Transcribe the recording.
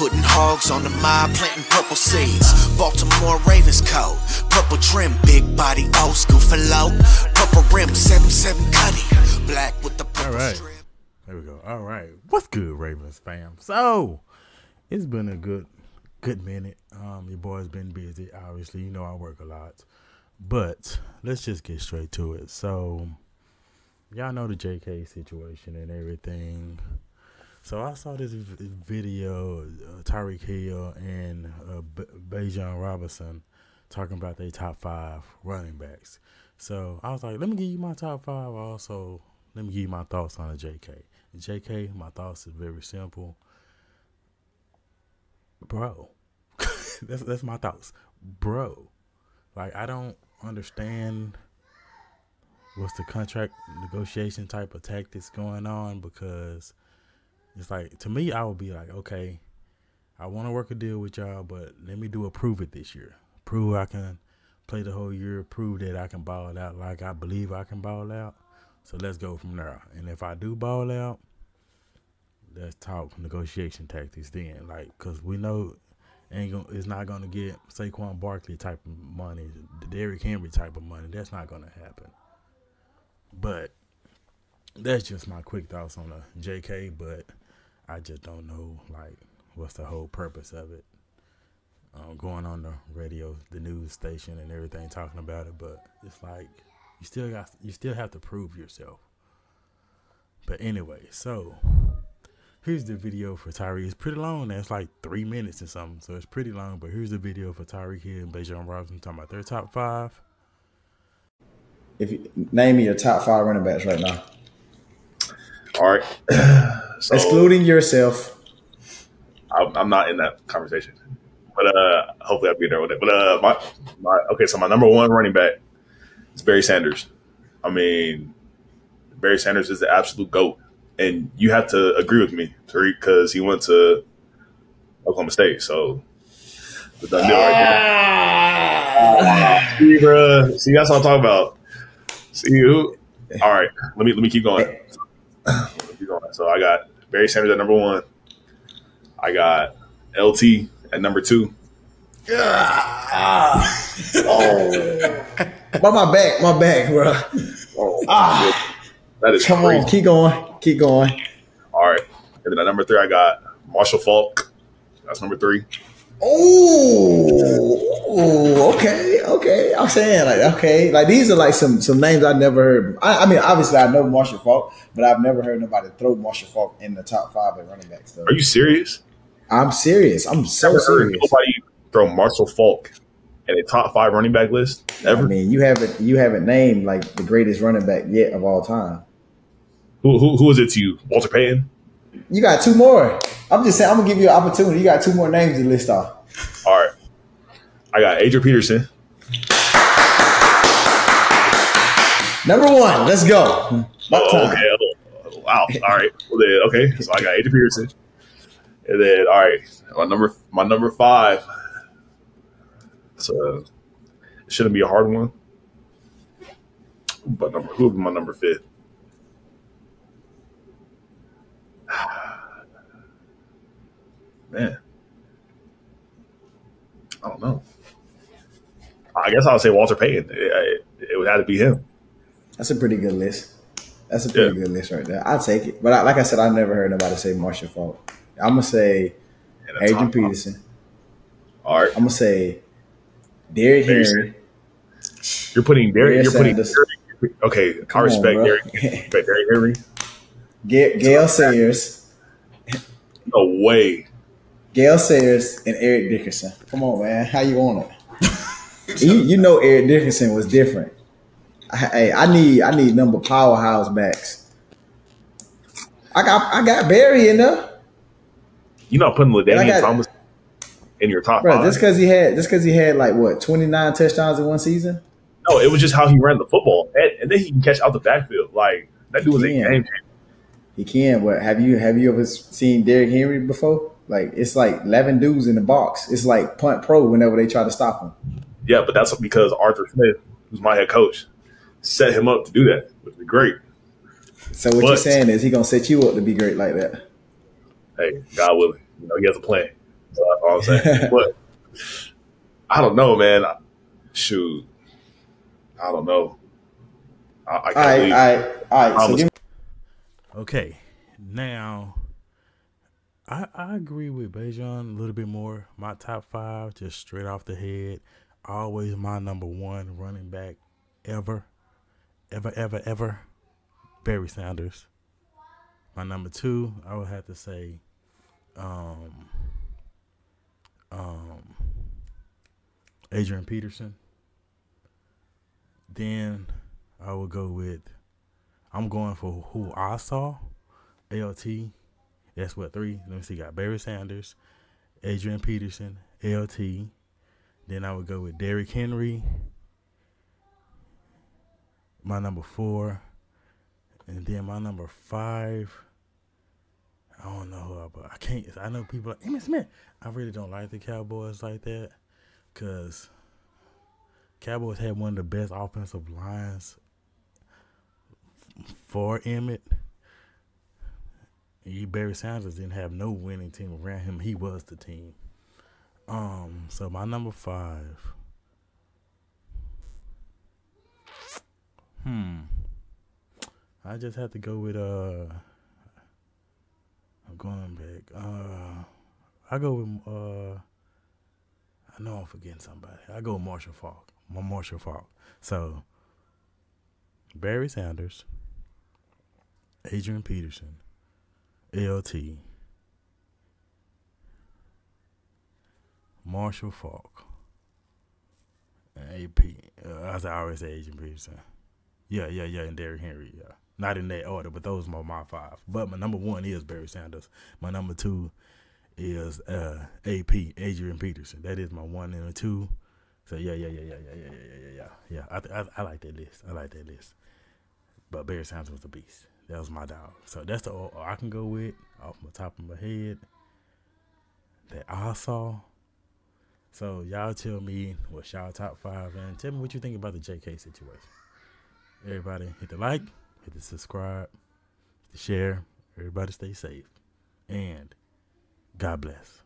Putting hogs on the mob, planting purple seeds. Baltimore Ravens coat, purple trim, big body, old school for low. Purple rim, 7-7 cutty, black with the purple All right. strip. There we go. All right. What's good, Ravens fam? So, it's been a good good minute. Um, your boy's been busy. Obviously, you know I work a lot. But let's just get straight to it. So, y'all know the JK situation and everything. So I saw this v- video, uh, Tyreek Hill and uh, B- Robinson talking about their top five running backs. So I was like, let me give you my top five. Also, let me give you my thoughts on the JK. JK, my thoughts is very simple, bro. that's that's my thoughts, bro. Like I don't understand what's the contract negotiation type of tactics going on because it's like to me I would be like, okay, I want to work a deal with y'all, but let me do a prove it this year. Prove I can play the whole year, prove that I can ball out like I believe I can ball out. So let's go from there. And if I do ball out, let's talk negotiation tactics then. Like, cause we know ain't gonna, it's not gonna get Saquon Barkley type of money, the Derrick Henry type of money. That's not gonna happen. But that's just my quick thoughts on the JK. But I just don't know like what's the whole purpose of it. Um, going on the radio, the news station, and everything talking about it, but it's like you still got you still have to prove yourself. But anyway, so here's the video for Tyreek. It's pretty long. Now. It's like three minutes or something, so it's pretty long. But here's the video for Tyreek Hill and Bijan Robinson talking about their top five. If you name me your top five running backs right now, All right. So excluding yourself. I'm, I'm not in that conversation, but uh, hopefully I'll be there with it. But uh, my, my okay, so my number one running back is Barry Sanders. I mean, Barry Sanders is the absolute goat, and you have to agree with me, Tyreek, because he went to Oklahoma State, so the done deal right there. See, bruh. See, that's what I'm talking about. See you. All right, let me let me keep going. Keep going. So I got Barry Sanders at number one. I got LT at number two. Oh, but my back, my back, bro. Oh, Ah. that is Come crazy. on, keep going, keep going. All right, and then at number three, I got Marshall Faulk. That's number three. Oh, okay, okay. I'm saying like okay, like these are like some some names I never heard. I, I mean, obviously I know Marshall Faulk, but I've never heard nobody throw Marshall Faulk in the top five at running backs. Though. Are you serious? I'm serious. I'm so serious. nobody throw Marshall Faulk in a top five running back list ever. I mean, you haven't you haven't named like the greatest running back yet of all time. Who, who who is it to you? Walter Payton. You got two more. I'm just saying. I'm gonna give you an opportunity. You got two more names to list off. All right, I got Adrian Peterson. Number one. Let's go. About Oh, time. okay. Oh, wow. All right. Well, then, okay. So I got Adrian Peterson, and then all right, my number my number five. So it shouldn't be a hard one. But number who would be my number fifth? Man, I don't know. I guess I would say Walter Payton. It, it, would have to be him. That's a pretty good list. That's a pretty Yeah. good list right there. I'll take it. But I, like I said, I never heard nobody say Marshall Faulk. I'm gonna say And a Adrian top- Peterson. All right. I'm gonna say Derrick Henry. You're putting Derrick. You're putting Derrick. Okay, I Come on, respect bro. Derrick. Respect Derrick Henry. Ga- Gale Sayers, No way. Gale Sayers, and Eric Dickerson. Come on, man. How you on it? you, you know Eric Dickerson was different. Hey, I need I need number powerhouse backs. I got I got Barry in there, You're not putting Ladainian Thomas in your top bro. five. Just because he had just because he had like what 29 touchdowns in one season. no, it was just how he ran the football, and, and then he can catch out the backfield. Like that dude was a game changer. He can, but have you have you ever seen Derrick Henry before? Like it's like eleven dudes in the box. It's like punt pro whenever they try to stop him. Yeah, but that's because Arthur Smith, who's my head coach, set him up to do that, which is great. So what you're saying is he gonna set you up to be great like that. Hey, God willing, you know he has a plan. So that's all I'm saying. but I don't know, man. Shoot, I don't know. I, I can't right, believe- all right, all right. So give me Okay, now I I agree with Bijan a little bit more. My top five, just straight off the head, always my number one running back ever, ever, ever, ever, Barry Sanders. My number two, I would have to say, um, um, Adrian Peterson. Then I would go with I'm going for who I saw. LT. That's what three. Let me see. Got Barry Sanders, Adrian Peterson, LT. Then I would go with Derrick Henry. My number four. And then my number five. I don't know but I can't I know people like Emmitt Smith. I really don't like the Cowboys like that. Cause Cowboys had one of the best offensive lines for Emmitt. Barry Sanders didn't have no winning team around him. He was the team. Um, so my number five. Hmm. I just have to go with uh I'm going back. Uh I go with uh I know I'm forgetting somebody. I go with Marshall Faulk. My Marshall Faulk. So Barry Sanders, Adrian Peterson, LT, Marshall Faulk, AP. Uh, as I always say, Adrian Peterson. Yeah, yeah, yeah, and Derrick Henry. Yeah, not in that order, but those are my five. But my number one is Barry Sanders. My number two is uh, AP Adrian Peterson. That is my one and a two. So yeah, yeah, yeah, yeah, yeah, yeah, yeah, yeah, yeah, yeah. I, I I like that list. I like that list. But Barry Sanders was the beast. That was my dog. So that's the I can go with off the top of my head that I saw. So y'all tell me what's y'all top five and tell me what you think about the JK situation. Everybody hit the like, hit the subscribe, hit the share. Everybody stay safe. And God bless.